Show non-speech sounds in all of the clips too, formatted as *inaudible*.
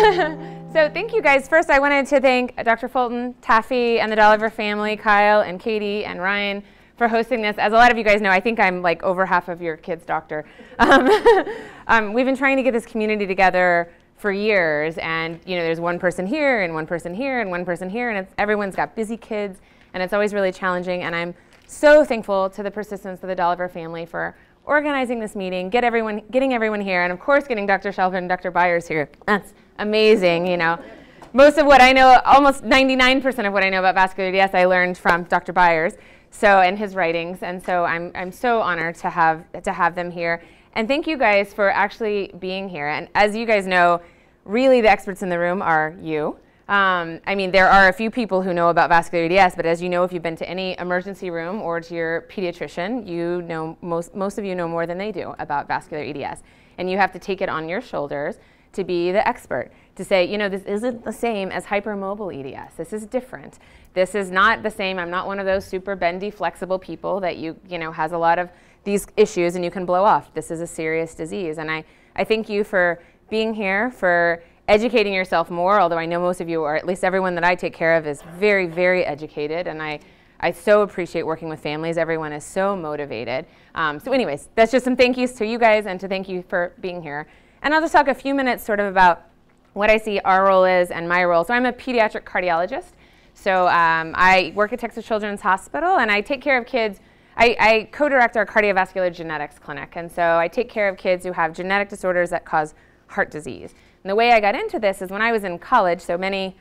*laughs* so thank you guys. First, I wanted to thank Dr. Fulton, Taffy, and the Dolliver family, Kyle and Katie and Ryan for hosting this. As a lot of you guys know, I think I'm like over half of your kids' doctor. *laughs* Um, um, we've been trying to get this community together for years, and you know, there's one person here and one person here and one person here, and everyone's got busy kids, and it's always really challenging. And I'm so thankful to the persistence of the Dolliver family for organizing this meeting, get everyone, getting everyone here, and of course getting Dr. Shalhub and Dr. Byers here. That's amazing, you know. Most of what I know, almost 99% of what I know about vascular EDS, I learned from Dr. Byers, so and his writings, and so I'm I'm so honored to have to have them here. And thank you guys for actually being here. And as you guys know, really the experts in the room are you. Um, I mean, there are a few people who know about vascular EDS, but as you know, if you've been to any emergency room or to your pediatrician, you know most, most of you know more than they do about vascular EDS. And you have to take it on your shoulders to be the expert, to say, you know, this isn't the same as hypermobile EDS. This is different. This is not the same. I'm not one of those super bendy, flexible people that you, you know, has a lot of these issues and you can blow off. This is a serious disease. And I, I thank you for being here, for educating yourself more, although I know most of you, or at least everyone that I take care of, is very, very educated. And I, I so appreciate working with families. Everyone is so motivated. Um, so anyways, that's just some thank yous to you guys and to thank you for being here. And I'll just talk a few minutes sort of about what I see our role is and my role. So I'm a pediatric cardiologist. So um, I work at Texas Children's Hospital and I take care of kids I, I co-direct our cardiovascular genetics clinic, and so I take care of kids who have genetic disorders that cause heart disease. And the way I got into this is when I was in college, so many,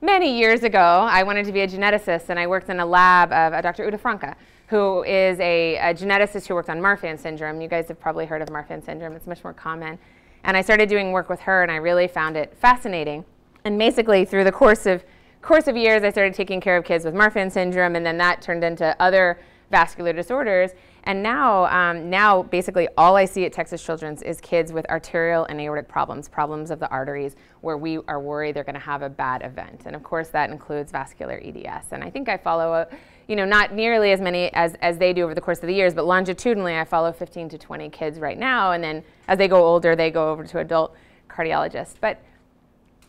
many years ago, I wanted to be a geneticist, and I worked in a lab of uh, Dr. Uta Francke, who is a, a, geneticist who worked on Marfan syndrome. You guys have probably heard of Marfan syndrome. It's much more common. And I started doing work with her, and I really found it fascinating. And basically, through the course of, course of years, I started taking care of kids with Marfan syndrome, and then that turned into other vascular disorders. And now, um, now basically all I see at Texas Children's is kids with arterial and aortic problems, problems of the arteries, where we are worried they're going to have a bad event. And of course, that includes vascular EDS. And I think I follow, a, you know, not nearly as many as, as they do over the course of the years, but longitudinally, I follow 15 to 20 kids right now. And then as they go older, they go over to adult cardiologists. But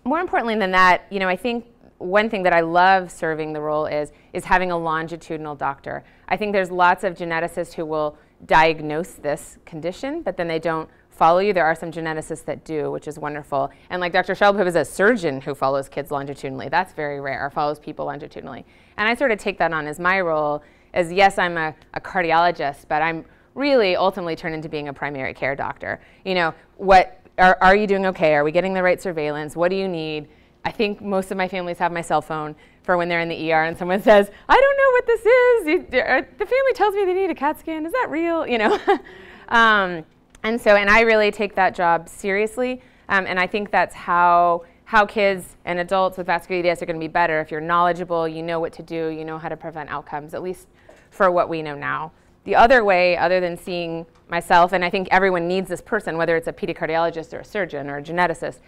more importantly than that, you know, I think one thing that I love serving the role is, is having a longitudinal doctor. I think there's lots of geneticists who will diagnose this condition, but then they don't follow you. There are some geneticists that do, which is wonderful. And like Dr. Shalhub, is a surgeon who follows kids longitudinally. That's very rare, follows people longitudinally. And I sort of take that on as my role as, yes, I'm a, a cardiologist, but I'm really ultimately turned into being a primary care doctor. You know, what, are, are you doing okay? Are we getting the right surveillance? What do you need? I think most of my families have my cell phone for when they're in the ER and someone says, I don't know what this is. Uh, the family tells me they need a CAT scan. Is that real? You know. *laughs* um, and so, and I really take that job seriously. Um, and I think that's how how kids and adults with vascular EDS are going to be better if you're knowledgeable, you know what to do, you know how to prevent outcomes, at least for what we know now. The other way, other than seeing myself, and I think everyone needs this person, whether it's a pediatrician or a surgeon or a geneticist,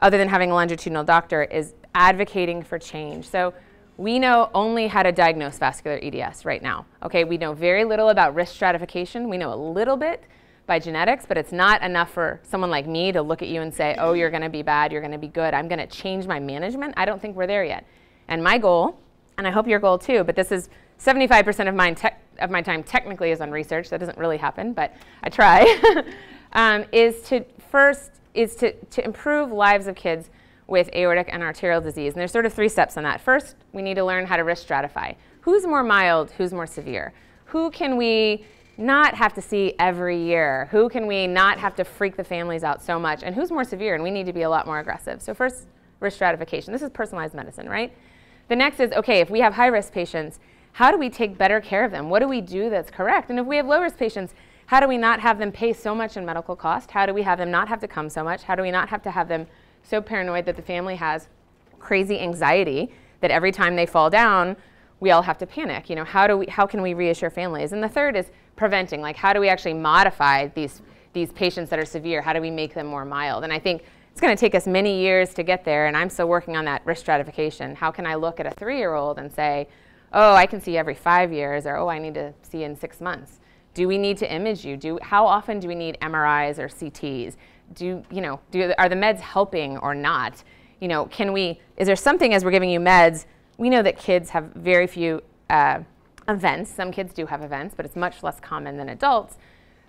other than having a longitudinal doctor, is advocating for change. So we know only how to diagnose vascular EDS right now. Okay, we know very little about risk stratification. We know a little bit by genetics, but it's not enough for someone like me to look at you and say, oh, you're going to be bad, you're going to be good, I'm going to change my management. I don't think we're there yet. And my goal, and I hope your goal too, but this is 75% of, mine of my time technically is on research. That doesn't really happen, but I try, *laughs* um, is to first is to, to improve lives of kids with aortic and arterial disease. And there's sort of three steps on that. First, we need to learn how to risk stratify. Who's more mild, who's more severe? Who can we not have to see every year? Who can we not have to freak the families out so much? And who's more severe? And we need to be a lot more aggressive. So first, risk stratification. This is personalized medicine, right? The next is, okay, if we have high-risk patients, how do we take better care of them? What do we do that's correct? And if we have low-risk patients, how do we not have them pay so much in medical cost? How do we have them not have to come so much? How do we not have to have them so paranoid that the family has crazy anxiety that every time they fall down, we all have to panic? You know, how, do we, how can we reassure families? And the third is preventing. Like, how do we actually modify these, these patients that are severe? How do we make them more mild? And I think it's going to take us many years to get there, and I'm still working on that risk stratification. How can I look at a three-year-old and say, oh, I can see every five years, or oh, I need to see in six months? Do we need to image you? Do, how often do we need MRIs or CTs? Do, you know, do, are the meds helping or not? you know, can we, is there something as we're giving you meds, we know that kids have very few uh, events. Some kids do have events, but it's much less common than adults.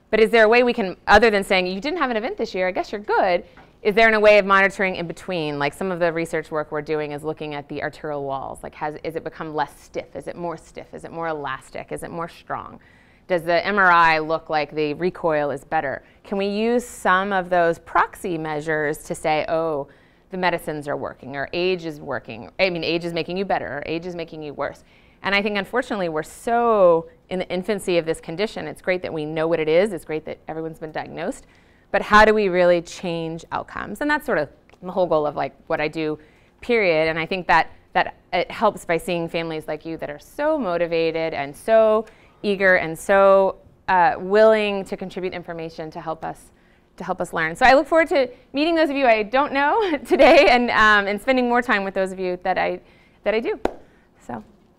But is there a way we can, other than saying, you didn't have an event this year, I guess you're good, is there a way of monitoring in between? Like some of the research work we're doing is looking at the arterial walls. Like has, is it become less stiff? Is it more stiff? Is it more elastic? Is it more strong? Does the MRI look like the recoil is better? Can we use some of those proxy measures to say, oh, the medicines are working, or age is working. I mean, age is making you better, or age is making you worse. And I think, unfortunately, we're so in the infancy of this condition. It's great that we know what it is. It's great that everyone's been diagnosed. But how do we really change outcomes? And that's sort of the whole goal of like what I do, period. And I think that that it helps by seeing families like you that are so motivated and so eager and so uh, willing to contribute information to help us to help us learn. So I look forward to meeting those of you I don't know *laughs* today and, um, and spending more time with those of you that I, that I do.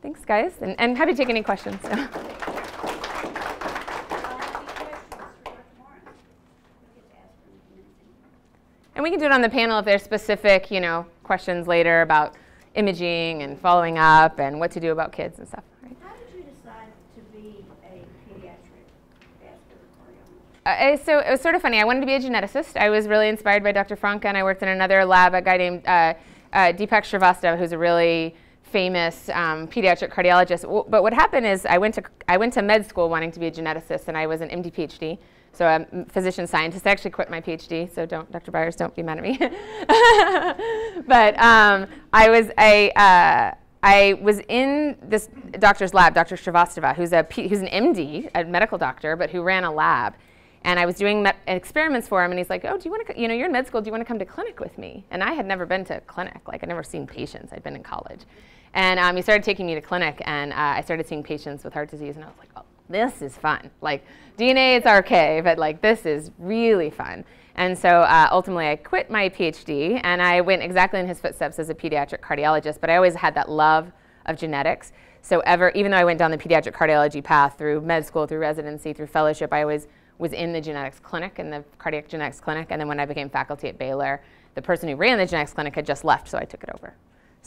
Thanks, guys, and, and happy to take any questions. So. *laughs* And we can do it on the panel if there's specific, you know, questions later about imaging and following up and what to do about kids and stuff. Right? How did you decide to be a pediatric? Uh, so it was sort of funny. I wanted to be a geneticist. I was really inspired by Dr. Francke, and I worked in another lab, a guy named uh, uh, Deepak Srivastava, who's a really famous um, pediatric cardiologist. W but what happened is I went to I went to med school wanting to be a geneticist, and I was an MD PhD. So a physician scientist. I actually quit my PhD, so don't, Dr. Byers, don't be mad at me. *laughs* but um, I was a, uh, I was in this doctor's lab, Dr. Srivastava, who's, a, who's an MD, a medical doctor, but who ran a lab. And I was doing experiments for him, and he's like, "Oh, do you want to? You know, you're in med school. Do you want to come to clinic with me?" And I had never been to clinic. Like, I'd never seen patients. I'd been in college, and um, he started taking me to clinic, and uh, I started seeing patients with heart disease, and I was like, "Oh, this is fun. Like DNA, it's RK, but like this is really fun. And so uh, ultimately, I quit my PhD and I went exactly in his footsteps as a pediatric cardiologist. But I always had that love of genetics. So ever, even though I went down the pediatric cardiology path through med school, through residency, through fellowship, I always was in the genetics clinic, in the cardiac genetics clinic. And then when I became faculty at Baylor, the person who ran the genetics clinic had just left, so I took it over.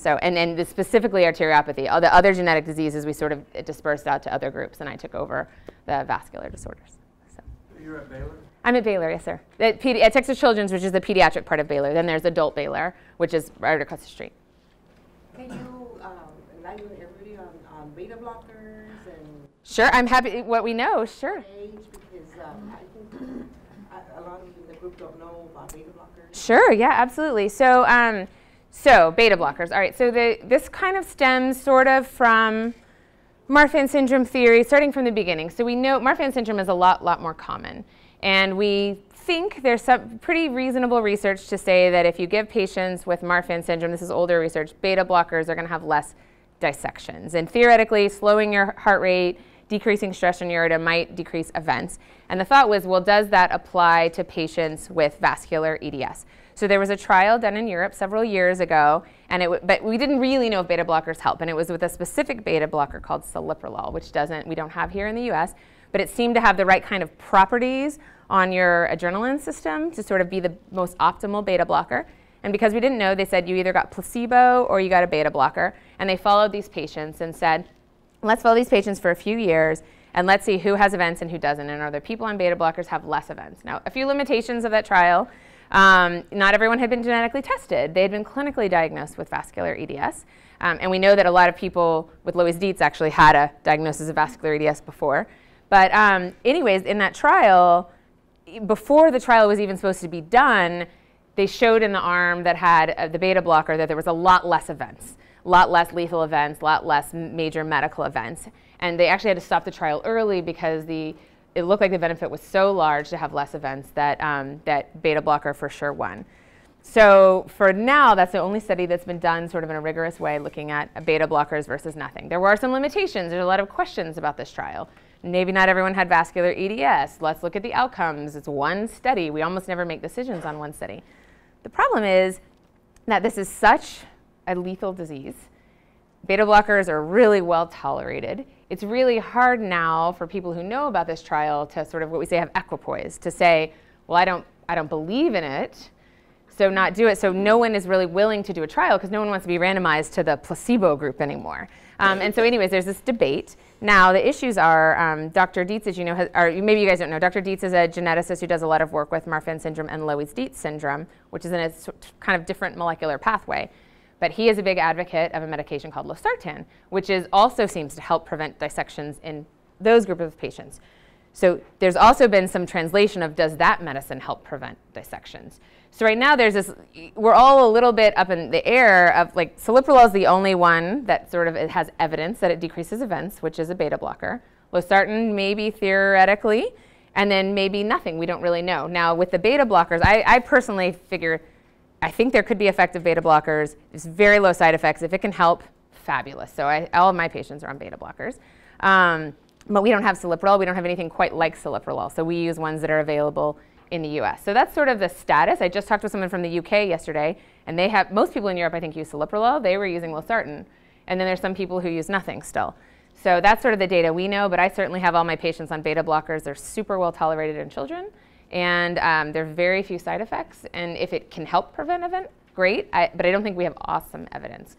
So, and, and specifically arteriopathy. All the other genetic diseases, we sort of dispersed out to other groups, and I took over the vascular disorders. So. You're at Baylor? I'm at Baylor, yes, sir. At, Pedi- at Texas Children's, which is the pediatric part of Baylor. Then there's adult Baylor, which is right across the street. Can you um, enlighten everybody on, on beta blockers and? Sure, I'm happy. What we know, sure. Age, because um, I think a lot of people in the group don't know about beta blockers. Sure, yeah, absolutely. So. Um, so beta blockers. All right, so the, this kind of stems sort of from Marfan syndrome theory, starting from the beginning. So we know Marfan syndrome is a lot, lot more common. And we think there's some pretty reasonable research to say that if you give patients with Marfan syndrome, this is older research, beta blockers are going to have less dissections. And theoretically, slowing your heart rate, decreasing stress in your aorta might decrease events. And the thought was, well, does that apply to patients with vascular EDS? So there was a trial done in Europe several years ago, and it but we didn't really know if beta blockers help, and it was with a specific beta blocker called celiprolol, which doesn't we don't have here in the U.S., but it seemed to have the right kind of properties on your adrenaline system to sort of be the most optimal beta blocker. And because we didn't know, they said you either got placebo or you got a beta blocker, and they followed these patients and said, let's follow these patients for a few years and let's see who has events and who doesn't. And are the people on beta blockers have less events? Now, a few limitations of that trial um, not everyone had been genetically tested. They had been clinically diagnosed with vascular EDS. Um, and we know that a lot of people with Loeys Dietz actually had a diagnosis of vascular EDS before. But um, anyways, in that trial, before the trial was even supposed to be done, they showed in the arm that had uh, the beta blocker that there was a lot less events, a lot less lethal events, a lot less major medical events. And they actually had to stop the trial early because the it looked like the benefit was so large to have less events that, um, that beta blocker for sure won. So for now, that's the only study that's been done sort of in a rigorous way looking at beta blockers versus nothing. There were some limitations. There's a lot of questions about this trial. Maybe not everyone had vascular EDS. Let's look at the outcomes. It's one study. We almost never make decisions on one study. The problem is that this is such a lethal disease. Beta blockers are really well tolerated it's really hard now for people who know about this trial to sort of what we say have equipoise, to say, well, I don't, I don't believe in it, So not do it. So no one is really willing to do a trial because no one wants to be randomized to the placebo group anymore. Um, and so, anyways, there's this debate. Now the issues are um, Dr. Dietz, as you know, has, or maybe you guys don't know, Dr. Dietz is a geneticist who does a lot of work with Marfan syndrome and Loeys-Dietz syndrome, which is in a kind of different molecular pathway. But he is a big advocate of a medication called losartan, which is also seems to help prevent dissections in those group of patients. So there's also been some translation of does that medicine help prevent dissections? So right now there's this, we're all a little bit up in the air of like celiprolol is the only one that sort of has evidence that it decreases events, which is a beta blocker. Losartan maybe theoretically, and then maybe nothing. We don't really know. Now with the beta blockers, I, I personally figure, I think there could be effective beta blockers. It's very low side effects. If it can help, fabulous. So I, all of my patients are on beta blockers. Um, but we don't have celiprolol. We don't have anything quite like celiprolol. So we use ones that are available in the US. So that's sort of the status. I just talked to someone from the UK yesterday, and they have, most people in Europe, I think, use celiprolol. They were using losartan. And then there's some people who use nothing still. So that's sort of the data we know, but I certainly have all my patients on beta blockers. They're super well tolerated in children, and um, there are very few side effects. And if it can help prevent event, great. I, but I don't think we have awesome evidence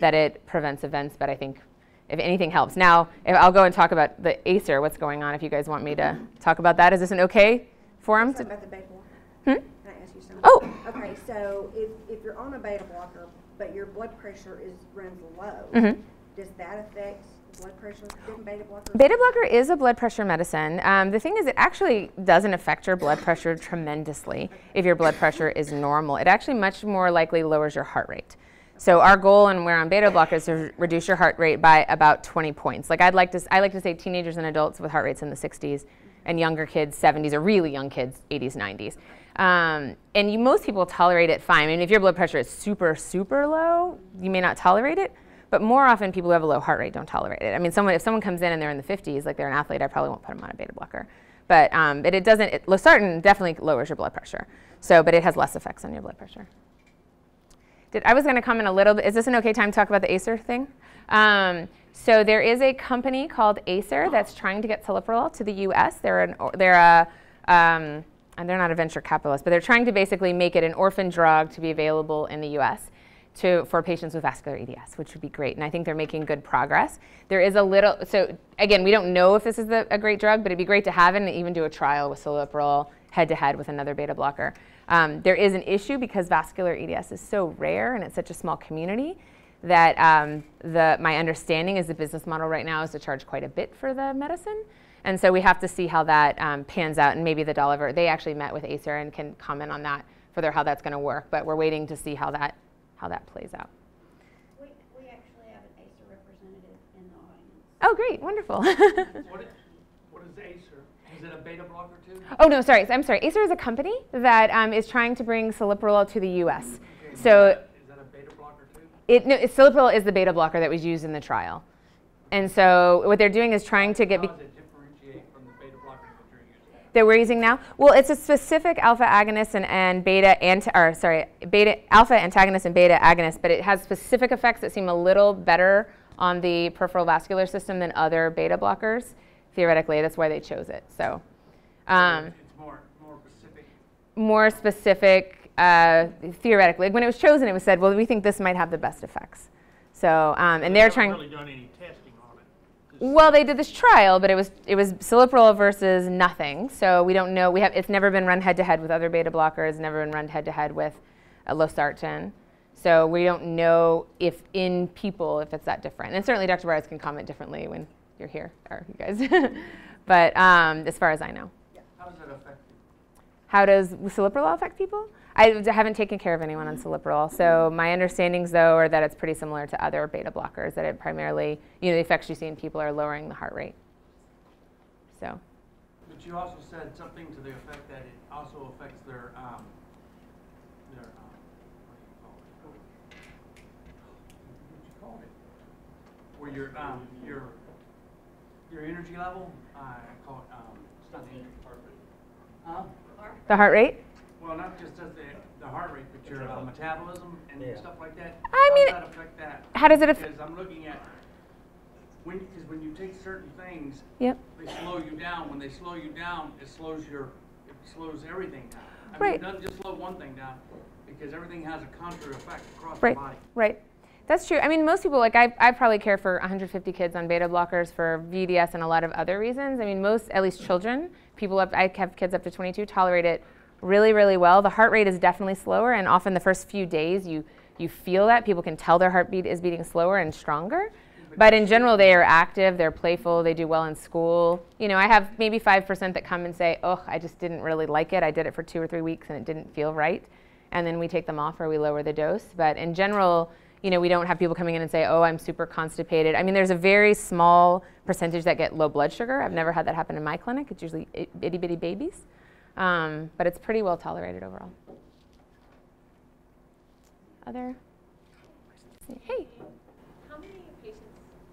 that it prevents events, but I think if anything helps. Now, I'll go and talk about the ACER, what's going on, if you guys want me to talk about that. Is this an okay forum? About the beta blocker. Hmm? Can I ask you something? Oh. Okay, so if, if you're on a beta blocker, but your blood pressure is, runs low, Mhm. does that affect blood pressure, beta blockers? Beta blocker is a blood pressure medicine. Um, the thing is, it actually doesn't affect your blood pressure tremendously if your blood pressure is normal. It actually much more likely lowers your heart rate. So our goal when we're on beta blockers is to reduce your heart rate by about 20 points. Like I'd like to, I like to say teenagers and adults with heart rates in the 60s, and younger kids 70s, or really young kids 80s, 90s. Um, and you, most people tolerate it fine. I mean, if your blood pressure is super, super low, you may not tolerate it. But more often, people who have a low heart rate don't tolerate it. I mean, someone, if someone comes in and they're in the 50s, like they're an athlete, I probably won't put them on a beta blocker. But, um, but it doesn't, it, losartan definitely lowers your blood pressure. So, but it has less effects on your blood pressure. Did, I was going to comment a little bit. Is this an okay time to talk about the Acer thing? Um, so there is a company called Acer that's trying to get celiprolol to the U.S. They're an, they're a um, and they're not a venture capitalist, but they're trying to basically make it an orphan drug to be available in the U.S. To, for patients with vascular EDS, which would be great. And I think they're making good progress. There is a little, so again, we don't know if this is the, a great drug, but it'd be great to have it and even do a trial with celiprolol head to head with another beta blocker. Um, there is an issue because vascular EDS is so rare and it's such a small community that um, the, my understanding is the business model right now is to charge quite a bit for the medicine. And so we have to see how that um, pans out. And maybe the Dolliver, they actually met with Acer and can comment on that for their, how that's going to work. But we're waiting to see how that, how that plays out. We, we actually have an ACER representative in the audience. Oh, great, wonderful. What is, *laughs* what is Acer? Is it a beta blocker too? oh, no, sorry, I'm sorry. Acer is a company that um, is trying to bring celiprolol to the US. Okay, is So that- Is that a beta blocker too? it, no, celiprolol is the beta blocker that was used in the trial. And so what they're doing is trying to get. How Be- it differentiate from the beta blockers that you're using? That we're using now? Well, it's a specific alpha agonist and, and beta anti, or sorry, beta alpha antagonist and beta agonist, but it has specific effects that seem a little better on the peripheral vascular system than other beta blockers. Theoretically, that's why they chose it. So, um, It's more, more specific. more specific uh, theoretically. When it was chosen, it was said, well, we think this might have the best effects. So, um, and they're trying. really done any testing on it. Just- Well, they did this trial, but it was it was celiprolol versus nothing. So we don't know. We have it's never been run head to head with other beta blockers. Never been run head to head with a losartan. So we don't know if in people if it's that different. And certainly Dr. Barnes can comment differently when you're here, or you guys. *laughs* but um, as far as I know, How does it affect? How does celiprolol affect people? I haven't taken care of anyone on celiprolol, so my understandings though are that it's pretty similar to other beta blockers. That it primarily, you know, the effects you see in people are lowering the heart rate. So. But you also said something to the effect that it also affects their, um, their, um, what do you call it? What you call it? Where your, um, your, your energy level, uh, I call it, um, it's not the energy. Huh? The heart rate? Well, not just as the, the heart rate, but your uh, metabolism and Yeah. stuff like that. I mean- How does that affect that? How does it aff- Because I'm looking at, when, because when you take certain things, Yep. they slow you down. When they slow you down, it slows your, it slows everything down. I mean, Right. it doesn't just slow one thing down. because everything has a counter effect across Right, the body. right. That's true. I mean, most people, like I, I probably care for 150 kids on beta blockers for VDS and a lot of other reasons. I mean, most, at least children, people up, I have kids up to 22, tolerate it really, really well. The heart rate is definitely slower, and often the first few days you, you feel that. People can tell their heartbeat is beating slower and stronger. But in general, they are active, they're playful, they do well in school. You know, I have maybe 5% that come and say, oh, I just didn't really like it. I did it for two or three weeks and it didn't feel right. And then we take them off or we lower the dose. But in general, you know, we don't have people coming in and say, oh, I'm super constipated. I mean, there's a very small percentage that get low blood sugar. I've never had that happen in my clinic. It's usually itty bitty babies. Um, but it's pretty well tolerated overall. Other? questions? Hey. How many patients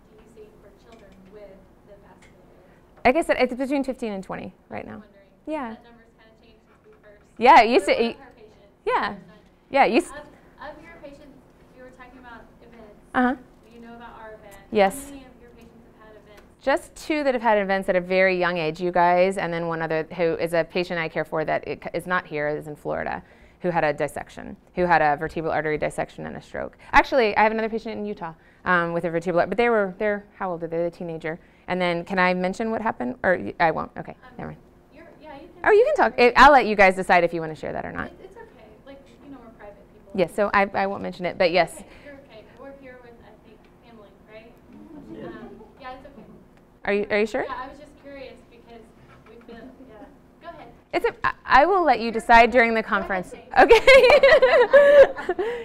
do you see for children with the vasculitis? Like I said, it's between 15 and 20 right now. Yeah. That number's kind of changed since we first. Yeah, it used to- were of patients yeah. the first time. Yeah, you. s- Of, of your patients, you were talking about events. Uh huh. You know about our event. Yes. How many of your patients have had events? Just two that have had events at a very young age, you guys, and then one other who is a patient I care for that is not here, is in Florida, who had a dissection, who had a vertebral artery dissection and a stroke. Actually, I have another patient in Utah um, with a vertebral, but they were, they're, how old are they? They're a teenager. And then, can I mention what happened? Or I won't. Okay, Um, never mind. You're, yeah, you can. Oh, you can talk. I'll let you guys decide if you want to share that or not. It, it's okay. Like, you know, we're private people. Yes, so I, I won't mention it, but yes. Okay, you're okay. We're here with, I think, family, right? Um, yeah, it's okay. Are you, are you sure? Yeah, I was just curious because we've been, yeah. Go ahead. It's a, I- will let you decide during the conference. Okay.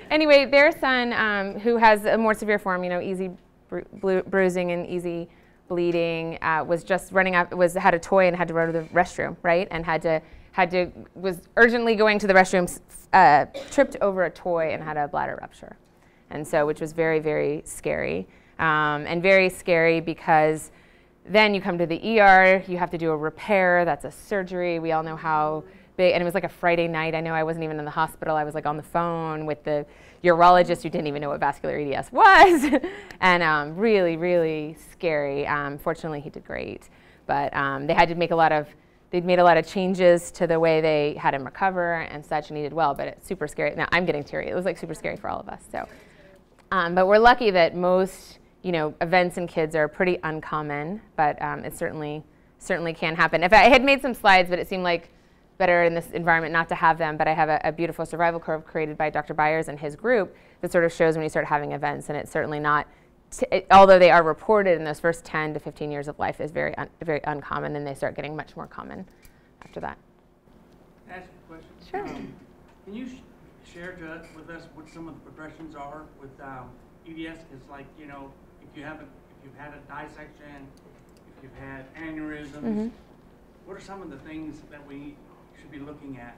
*laughs* anyway, their son, um, who has a more severe form, you know, easy bru- bruising and easy bleeding, uh, was just running out. Was had a toy and had to run to the restroom, right? And had to had to was urgently going to the restroom, uh, tripped over a toy and had a bladder rupture, and so which was very very scary, um, and very scary because then you come to the ER, you have to do a repair, that's a surgery. We all know how big, and it was like a Friday night. I know I wasn't even in the hospital. I was like on the phone with the urologist who didn't even know what vascular EDS was. *laughs* and um, really, really scary. Um, fortunately, he did great. But um, they had to make a lot of, they'd made a lot of changes to the way they had him recover and such, and he did well, but it's super scary. Now, I'm getting teary. It was like super scary for all of us. So. Um, but we're lucky that most, you know, events in kids are pretty uncommon, but um, it certainly certainly can happen. If I had made some slides, but it seemed like better in this environment not to have them. But I have a, a beautiful survival curve created by Dr. Byers and his group that sort of shows when you start having events, and it's certainly not. T- it, although they are reported in those first 10 to 15 years of life, is very un- very uncommon, and they start getting much more common after that. Can ask you a question? Sure. Um, Can you sh- share to us, with us what some of the progressions are with um, EDS? Because like, you know, if you haven't, if you've had a dissection, if you've had aneurysms, Mhm. what are some of the things that we should be looking at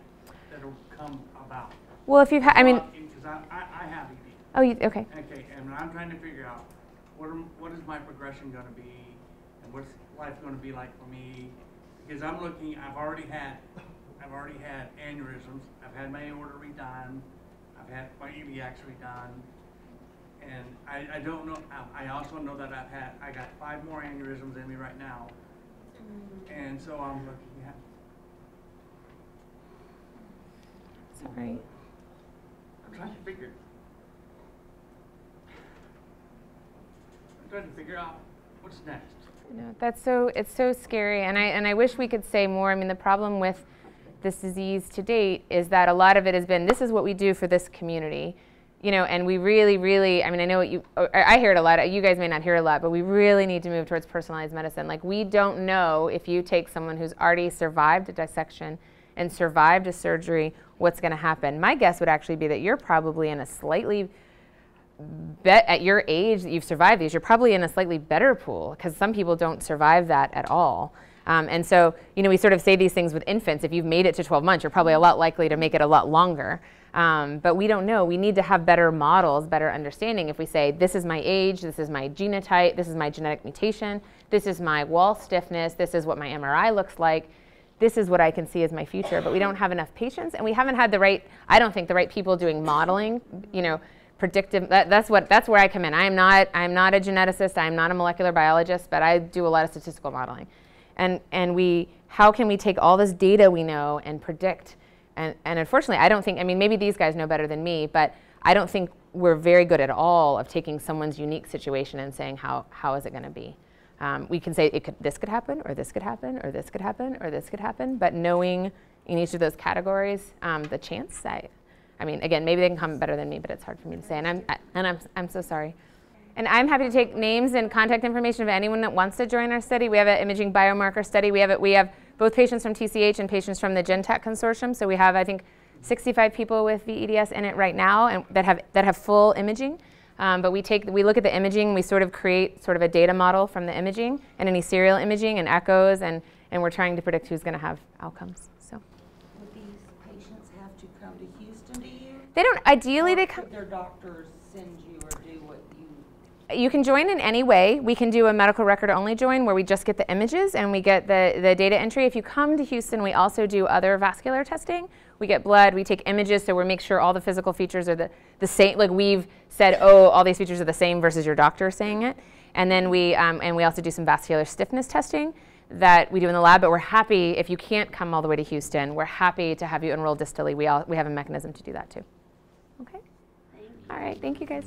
that'll come about? Well, if you've had, I mean, Because I, I, I have EDS. oh, you, okay. Okay, and I'm trying to figure out what what is my progression gonna be, and what's life gonna be like for me? Because I'm looking, I've already had, I've already had aneurysms, I've had my aorta redone, I've had my iliacs redone, and I, I don't know, I, I also know that I've had, I got five more aneurysms in me right now, mm. and so I'm looking at, Sorry. I'm trying to figure. I'm trying to figure out what's next. No, that's so it's so scary, and I and I wish we could say more. I mean, the problem with this disease to date is that a lot of it has been this is what we do for this community, you know, and we really, really. I mean, I know what you. I hear it a lot. You guys may not hear a lot, but we really need to move towards personalized medicine. Like we don't know if you take someone who's already survived a dissection and survived a surgery, what's going to happen. My guess would actually be that you're probably in a slightly bet at your age that you've survived these, you're probably in a slightly better pool because some people don't survive that at all. Um, and so, you know, we sort of say these things with infants. If you've made it to 12 months, you're probably a lot likely to make it a lot longer. Um, but we don't know. We need to have better models, better understanding. If we say, this is my age, this is my genotype, this is my genetic mutation, this is my wall stiffness, this is what my MRI looks like, this is what I can see as my future. But we don't have enough patients, and we haven't had the right, I don't think, the right people doing modeling, you know, predictive that, that's what that's where i come in i'm not i'm not a geneticist i'm not a molecular biologist but i do a lot of statistical modeling and and we how can we take all this data we know and predict And, and unfortunately, I don't think, I mean, maybe these guys know better than me, but I don't think we're very good at all of taking someone's unique situation and saying, how, how is it going to be? Um, we can say it could, this could happen, or this could happen, or this could happen, or this could happen, but knowing in each of those categories um, the chance, I, I mean, again, maybe they can comment better than me, but it's hard for me to say, and I'm, I, and I'm, I'm so sorry. And I'm happy to take names and contact information of anyone that wants to join our study. We have an imaging biomarker study. We have, it, we have both patients from TCH and patients from the GenTAC Consortium. So we have, I think, 65 people with VEDS in it right now and that have, that have full imaging. Um, but we take, we look at the imaging, we sort of create sort of a data model from the imaging and any serial imaging and echoes, and, and we're trying to predict who's going to have outcomes. So Would these patients have to come to Houston to you? they don't, ideally, Or they come. Their doctors send you or do what you? You can join in any way. We can do a medical record only join where we just get the images and we get the, the data entry. If you come to Houston, we also do other vascular testing. We get blood, we take images, so we make sure all the physical features are the, the same. Like we've said, oh, all these features are the same versus your doctor saying it. And then we, um, and we also do some vascular stiffness testing that we do in the lab, but we're happy, if you can't come all the way to Houston, we're happy to have you enroll distally. We, all, we have a mechanism to do that too. Okay? All right, thank you guys.